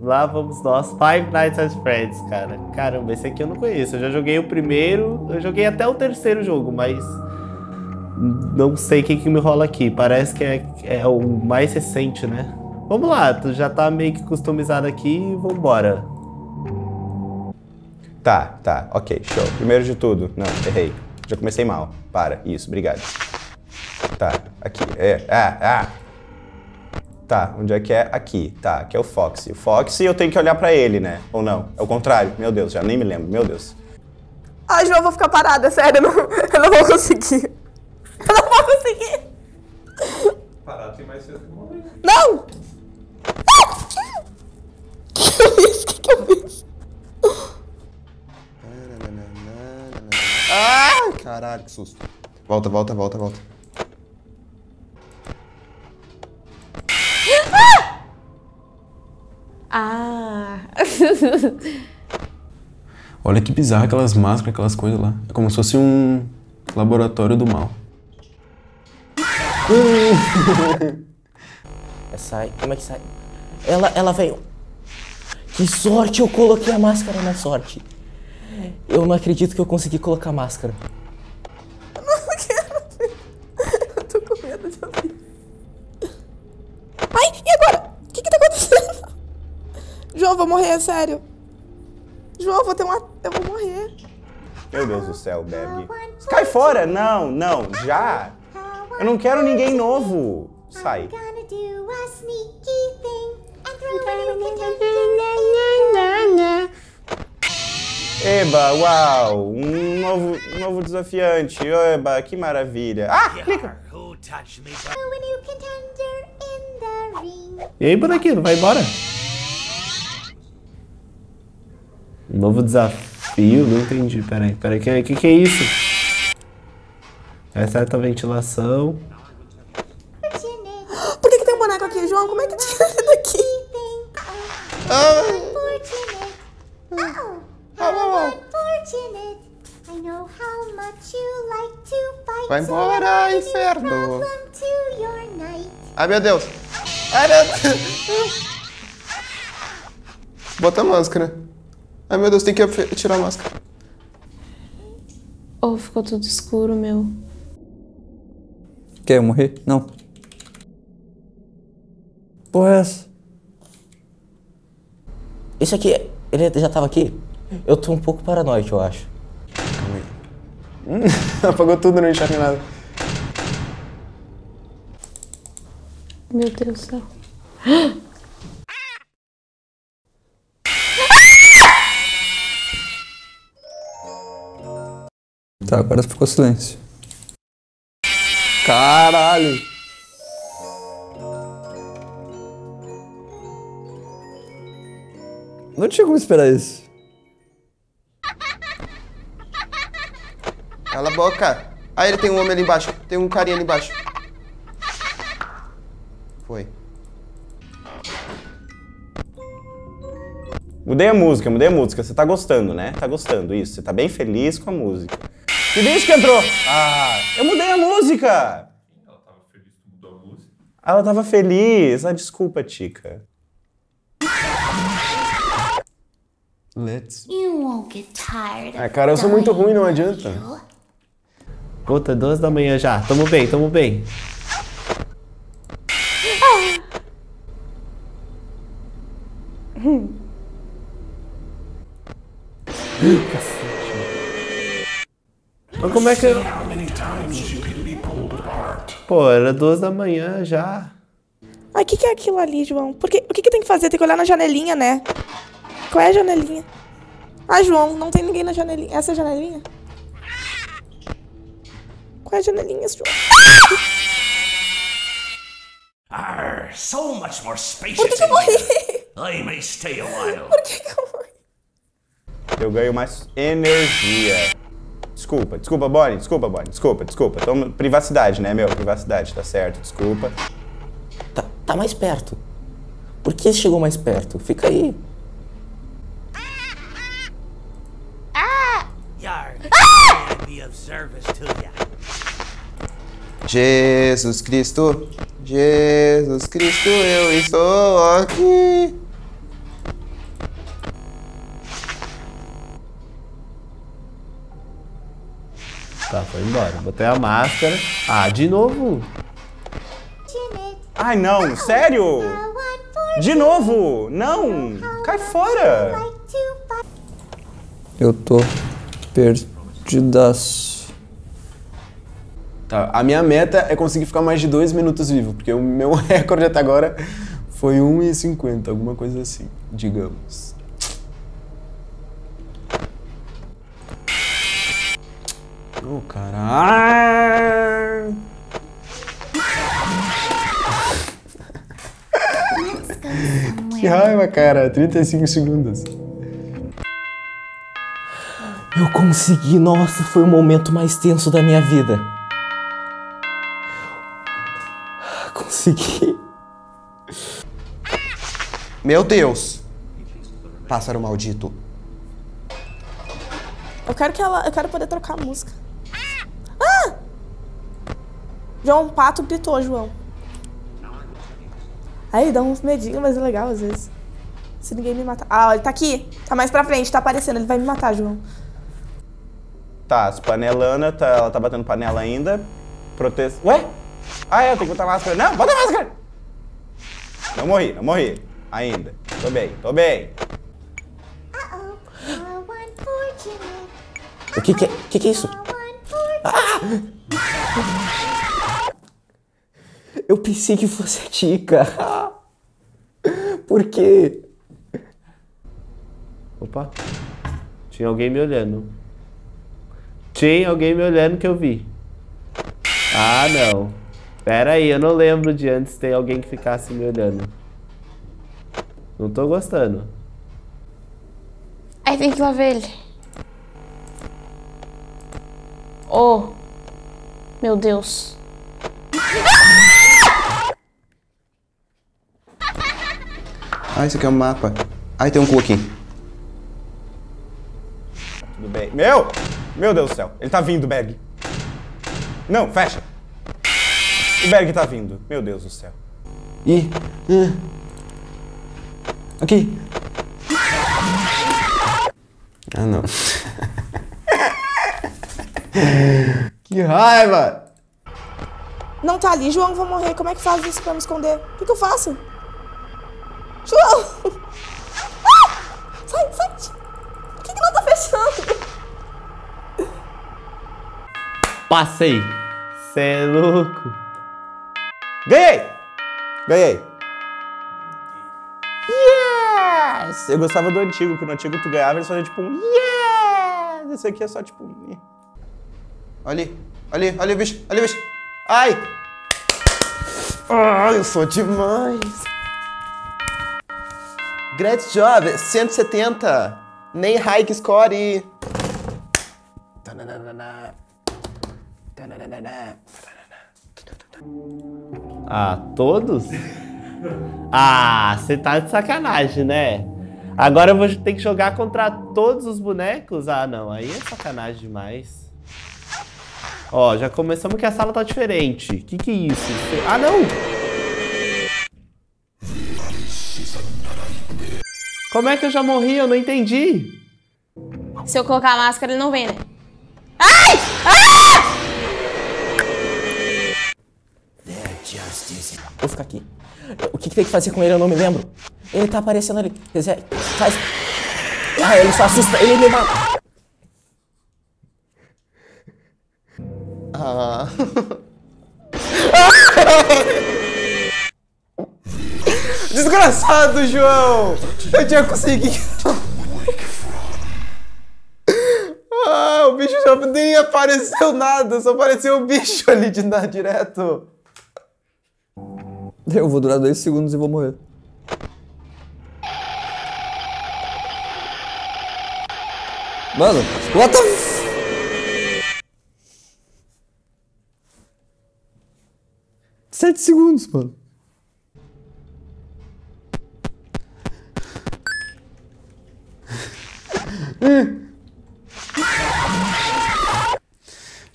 Lá vamos nós, Five Nights at Freddy's, cara. Caramba, esse aqui eu não conheço. Eu já joguei o primeiro, eu joguei até o terceiro jogo, mas não sei o que, que me rola aqui. Parece que é, é o mais recente, né? Vamos lá, tu já tá meio que customizado aqui, vambora. Tá, tá, ok, show. Primeiro de tudo, não, errei. Já comecei mal. Para, isso, obrigado. Tá, aqui, é, ah, ah. Tá, onde é que é? Aqui, tá, aqui é o Foxy. O Foxy eu tenho que olhar pra ele, né? Ou não? É o contrário, meu Deus, já nem me lembro, meu Deus. Ai, João, eu vou ficar parada, sério, eu não, eu não vou conseguir. Eu não vou conseguir. Parado tem mais cedo que morrer. Não! O que eu fiz? O que, que eu fiz? Ah, caralho, que susto. Volta, volta, volta, volta. Olha que bizarro aquelas máscaras, aquelas coisas lá. É como se fosse um laboratório do mal. Sai, como é que sai? Ela, ela veio. Que sorte eu coloquei a máscara na sorte. Eu não acredito que eu consegui colocar a máscara. Eu não quero ver. Eu tô com medo de ouvir. Ai, e agora? O que que tá acontecendo? João, eu vou morrer, é sério. João, eu vou ter uma... Eu vou morrer. Meu Deus do céu, Berg. Cai fora! Não, não, já! Eu não quero ninguém novo! Sai. Eba, uau! Um novo, um novo desafiante. Eba, que maravilha. Ah, clica! E aí, bonequinho, vai embora. Novo desafio? Não entendi. Peraí, peraí. O que, que, que é isso? Exceto a ventilação. Por que, que tem um boneco aqui, João? Como é que tira ele daqui? thing. Oh, unfortunate. How unfortunate. I know how much you like to fight. Vai embora, inferno. problem to your night. Ai, meu Deus. Ai, meu Deus. Bota a máscara. Ai, meu Deus, tem que tirar a máscara. Oh, ficou tudo escuro, meu. Quer eu morrer? Não. Porra, é essa? Esse aqui, ele já tava aqui? Eu tô um pouco paranoico, eu acho. Apagou tudo, não enxerga nada. Meu Deus do céu. Tá, agora ficou silêncio. Caralho. Não tinha como esperar isso. Cala a boca. Ah, ele tem um homem ali embaixo. Tem um carinha ali embaixo. Foi. Mudei a música, mudei a música. Você tá gostando, né? Tá gostando, isso. Você tá bem feliz com a música. Que bicho que entrou? Ah, eu mudei a música! Ela tava feliz que mudou a música. Ah, Ela tava feliz. Ah, desculpa, Tica. Let's. You won't get tired Ah, cara, eu sou muito ruim, não adianta. Puta, duas da manhã já. Tamo bem, tamo bem. Mas como é que. Pô, era duas da manhã já. Ai, o que, que é aquilo ali, João? Por que, o que, que tem que fazer? Tem que olhar na janelinha, né? Qual é a janelinha? Ah, João, não tem ninguém na janelinha. Essa é a janelinha? Qual é a janelinha, João? Arr, so much more spacious Por que, que eu in morri? here. I may stay a while. Por que, que eu morri? Eu ganho mais energia. Desculpa, desculpa, Bonnie, desculpa, Bonnie, desculpa, desculpa. Toma, privacidade, né, meu? Privacidade, tá certo, desculpa. Tá, tá mais perto. Por que chegou mais perto? Fica aí. Yar, I'll be of service to ya. Jesus Cristo, Jesus Cristo, eu estou aqui. Tá, foi embora. Botei a máscara. Ah, de novo? Ai, não, sério? De novo? Não! Cai fora! Eu tô perdidaço. Tá, a minha meta é conseguir ficar mais de dois minutos vivo, porque o meu recorde até agora foi 1,50, alguma coisa assim, digamos. Ô, caralho! Que raiva, cara, 35 segundos. Eu consegui, nossa, foi o momento mais tenso da minha vida. Consegui. Meu Deus! Pássaro maldito. Eu quero que ela. Eu quero poder trocar a música. João Pato gritou, João. Aí dá uns medinhos, mas é legal às vezes. Se ninguém me matar. Ah, ele tá aqui. Tá mais pra frente, tá aparecendo. Ele vai me matar, João. Tá, as panelana, tá, ela tá batendo panela ainda. Prote... Ué? Ah, é, eu tenho que botar máscara. Não, bota máscara! Não morri, não morri. Ainda. Tô bem, tô bem. O que que é, que que é isso? Ah! Eu pensei que fosse a Tica. Por quê? Opa. Tinha alguém me olhando. Tinha alguém me olhando que eu vi. Ah, não. Pera aí, eu não lembro de antes ter alguém que ficasse me olhando. Não tô gostando. Aí tem que ir lá ver ele. Oh. Meu Deus. Ah, esse aqui é um mapa. Ai, tem um cu aqui. Tudo bem. Meu! Meu Deus do céu. Ele tá vindo, Berg. Não, fecha. O Berg tá vindo. Meu Deus do céu. Ih. ah. Aqui. Ah, não. Que raiva! Não tá ali, João, vou morrer. Como é que faz isso pra me esconder? O que, que eu faço? João! Ah! Sai, sai! Por que, que não tá fechando? Passei. Cê é louco. Ganhei! Ganhei. Yes! Eu gostava do antigo, que no antigo tu ganhava, ele só fazia tipo um yes! Esse aqui é só tipo um... Olha ali, olha ali, o bicho, olha o bicho. Ai! Ai, eu sou demais. Great job, 170. Nem high score. Ah, todos? Ah, você tá de sacanagem, né? Agora eu vou ter que jogar contra todos os bonecos? Ah, não, aí é sacanagem demais. Ó, já começamos que a sala tá diferente. Que que é isso? Ah, não! Como é que eu já morri? Eu não entendi. Se eu colocar a máscara, ele não vem, né? Vou ficar aqui. O que, que tem que fazer com ele? Eu não me lembro. Ele tá aparecendo ali. Quer dizer, faz. Ah, ele só assusta. Ele me mata. Ah. Desgraçado, João! Eu tinha conseguido. Ah, o bicho já nem apareceu nada, só apareceu o bicho ali de dar direto. Eu vou durar dois segundos e vou morrer. Mano, what the f... Sete segundos, mano.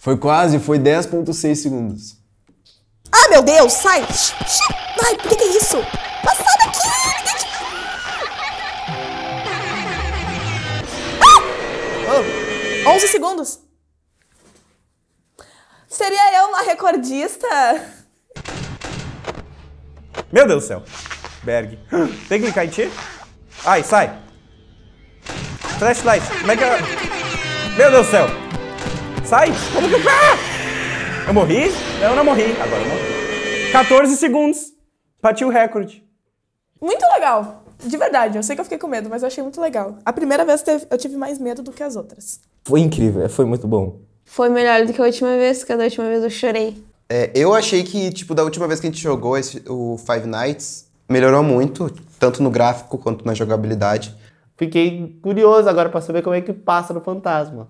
Foi quase, foi 10.6 segundos. Ah, meu Deus, sai! Ai, por que, que é isso? Mas sai daqui! Ah! 11 segundos. recordista? Meu Deus do céu. Berg. Tem que clicar em ti? Ai, sai. Flashlight. Como é que eu... Meu Deus do céu. Sai. Como que eu... Ah! Eu morri? Não, eu não morri. Agora eu morri. 14 segundos. Bati o recorde. Muito legal. De verdade, eu sei que eu fiquei com medo, mas eu achei muito legal. A primeira vez eu tive mais medo do que as outras. Foi incrível, foi muito bom. Foi melhor do que a última vez, porque da última vez eu chorei. É, eu achei que, tipo, da última vez que a gente jogou esse- o Five Nights, melhorou muito, tanto no gráfico quanto na jogabilidade. Fiquei curioso agora pra saber como é que passa no fantasma.